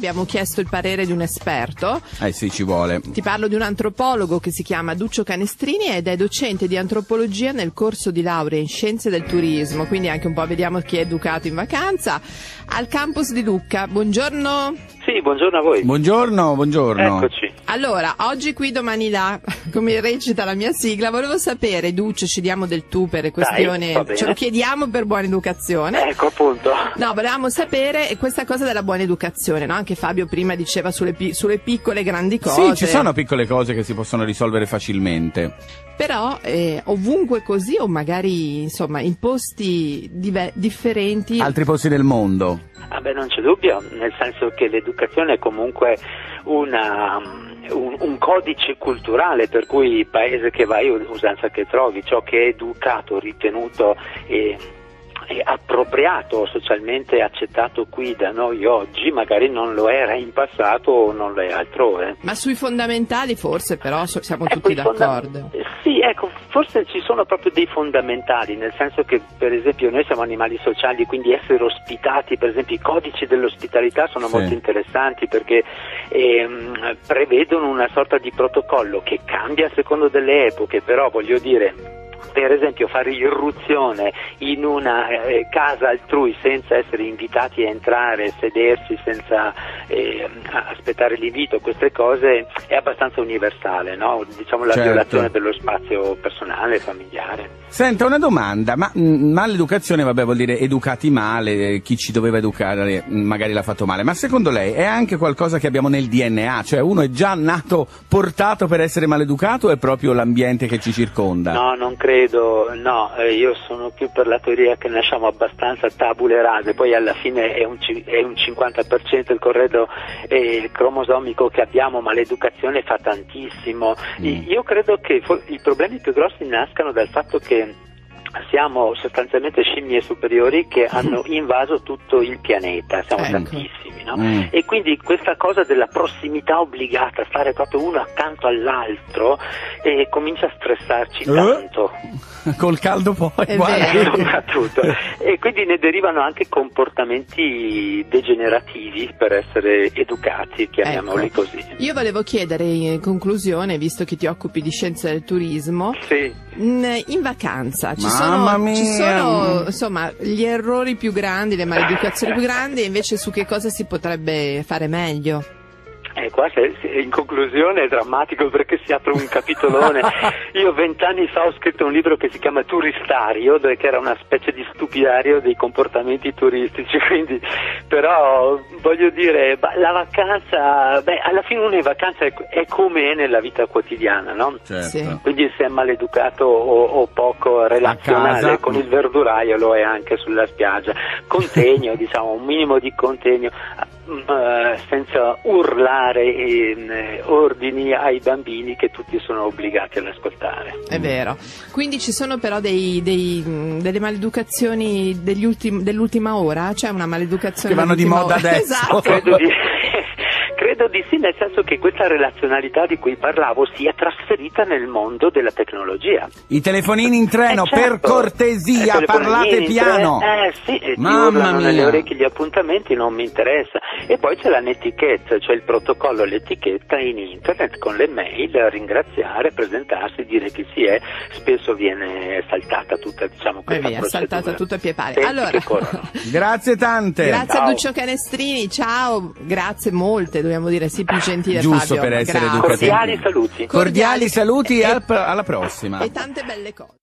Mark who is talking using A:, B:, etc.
A: Abbiamo chiesto il parere di un esperto.
B: Eh sì, ci vuole.
A: Ti parlo di un antropologo che si chiama Duccio Canestrini ed è docente di antropologia nel corso di laurea in scienze del turismo, quindi anche un po' vediamo chi è educato in vacanza, al campus di Lucca. Buongiorno.
C: Sì, buongiorno a voi.
B: Buongiorno, buongiorno.
C: Eccoci.
A: Allora, oggi qui, domani là, come recita la mia sigla, volevo sapere, Duccio, ci diamo del tu per questione,
C: bene.
A: ce lo chiediamo per buona educazione.
C: Ecco appunto.
A: No, volevamo sapere questa cosa della buona educazione, no? Anche Fabio prima diceva sulle, pi- sulle piccole grandi cose.
B: Sì, ci sono piccole cose che si possono risolvere facilmente.
A: Però eh, ovunque così o magari insomma in posti differenti.
B: Altri posti del mondo.
C: Ah beh, non c'è dubbio, nel senso che l'educazione è comunque una, un, un codice culturale per cui paese che vai, usanza che trovi, ciò che è educato, ritenuto e e appropriato, socialmente accettato qui da noi oggi, magari non lo era in passato o non lo è altrove.
A: Ma sui fondamentali forse però siamo
C: Ecco,
A: tutti d'accordo.
C: Sì, ecco, forse ci sono proprio dei fondamentali, nel senso che per esempio noi siamo animali sociali, quindi essere ospitati, per esempio i codici dell'ospitalità sono
B: Sì.
C: molto interessanti perché ehm, prevedono una sorta di protocollo che cambia a secondo delle epoche, però voglio dire per esempio fare irruzione in una eh, casa altrui senza essere invitati a entrare, sedersi senza eh, aspettare l'invito, queste cose è abbastanza universale, no? diciamo la
B: Certo.
C: violazione dello spazio personale, familiare.
B: Senta, una domanda, ma mh, maleducazione, vabbè, vuol dire educati male, eh, chi ci doveva educare mh, magari l'ha fatto male, ma secondo lei è anche qualcosa che abbiamo nel DNA? Cioè uno è già nato portato per essere maleducato o è proprio l'ambiente che ci circonda?
C: No, non credo, no, eh, io sono più per la teoria che nasciamo abbastanza tabule rase, poi alla fine è un, è un 50% il corredo eh, cromosomico che abbiamo, ma l'educazione fa tantissimo. I- Io credo che i problemi più grossi nascano dal fatto che siamo sostanzialmente scimmie superiori che hanno invaso tutto il pianeta, siamo
A: Ecco.
C: tantissimi, no?
B: Mm.
C: E quindi questa cosa della prossimità obbligata, stare proprio uno accanto all'altro, eh, comincia a stressarci
B: Eh?
C: tanto.
B: Col caldo poi,
A: vero.
C: soprattutto e quindi ne derivano anche comportamenti degenerativi per essere educati, chiamiamoli
A: Ecco.
C: così.
A: Io volevo chiedere in conclusione, visto che ti occupi di scienze del turismo,
C: Sì.
A: in, in vacanza ci
B: Mamma
A: sono, ci sono insomma gli errori più grandi, le maleducazioni più grandi e invece su che cosa si potrebbe fare meglio?
C: Eh, qua se- se- in conclusione è drammatico perché si apre un capitolone. Io vent'anni fa ho scritto un libro che si chiama Turistario, dove- che era una specie di stupidario dei comportamenti turistici, quindi però voglio dire, la vacanza, beh, alla fine una in vacanza è, è come è nella vita quotidiana, no?
B: Certo.
A: Sì.
C: Quindi se è maleducato o, o poco relazionale con il verduraio lo è anche sulla spiaggia. Contegno, diciamo, un minimo di contegno, eh, senza urlare ehm, eh, ordini ai bambini che tutti sono obbligati ad ascoltare.
A: È vero. Quindi ci sono però dei- dei, delle maleducazioni degli ultim- dell'ultima ora? C'è una maleducazione
B: vanno di moda adesso.
A: Esatto.
C: Credo di, credo di sì, nel senso che questa relazionalità di cui parlavo sia trasferita nel mondo della tecnologia.
B: I telefonini in treno,
C: Eh, certo.
B: per cortesia,
C: Eh,
B: parlate piano.
C: Eh sì, e ti
B: Mamma
C: nelle
B: mia.
C: orecchie gli appuntamenti, non mi interessa. E poi c'è la netiquette, cioè il protocollo, l'etichetta in internet con le mail, ringraziare, presentarsi, dire chi si è, spesso viene saltata tutta diciamo questa
A: via,
C: procedura.
A: saltata tutto a pie pari.
C: Tempi
A: Allora.
B: Grazie tante.
A: grazie a
C: Ciao.
A: Duccio Canestrini, ciao, grazie molte, dobbiamo dire sì, più gentile
B: Giusto
A: Fabio.
B: per essere
A: grazie.
B: educativi.
C: Cordiali saluti.
B: Cordiali saluti e
A: E-
B: al- alla prossima.
A: E tante belle cose.